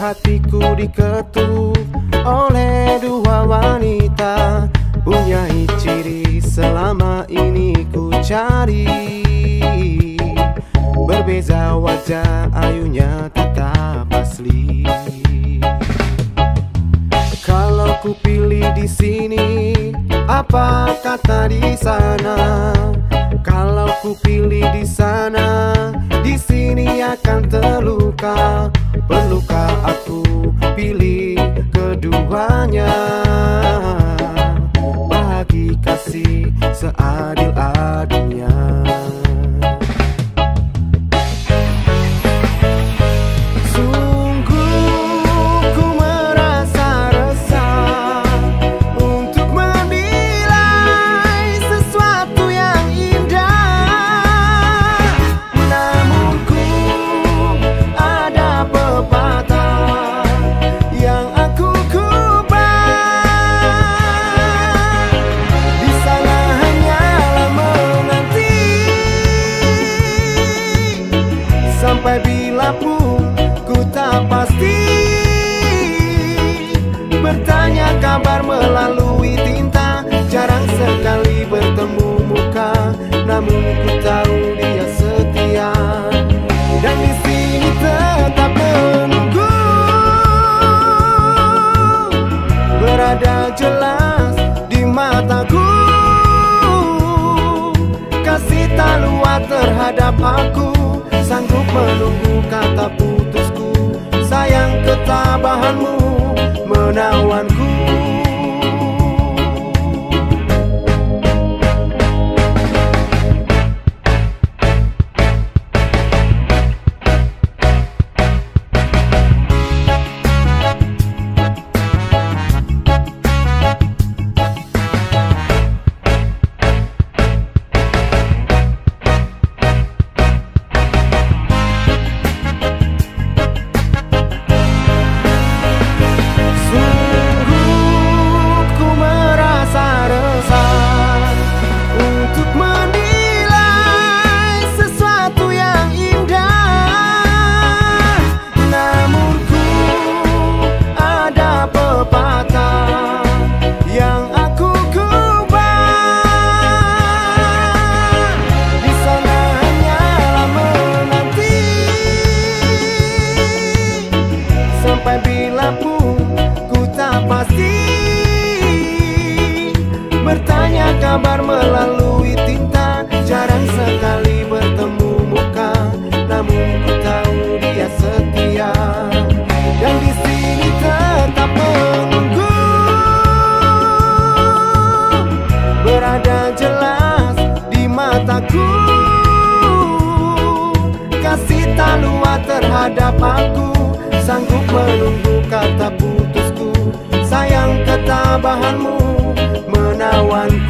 hatiku diketuk oleh dua wanita. Punya ciri selama ini ku cari. Berbeza wajah ayunya tetap asli. Kalau ku pilih di sini apa kata di sana? Kalau ku pilih di sana di sini akan terluka. Keduanya Bagi kasih seadil-adilnya terhadap aku Sanggup menunggu kata putusku Sampai bila pun ku tak pasti. Bertanya kabar melalui tinta Jarang sekali bertemu muka Namun ku tahu dia setia. Dan di sini tetap menunggu. Berada jelas di mataku. Kasih tak luar terhadap aku Sanggup menunggu kata putusku. Sayang ketabahanmu menawanku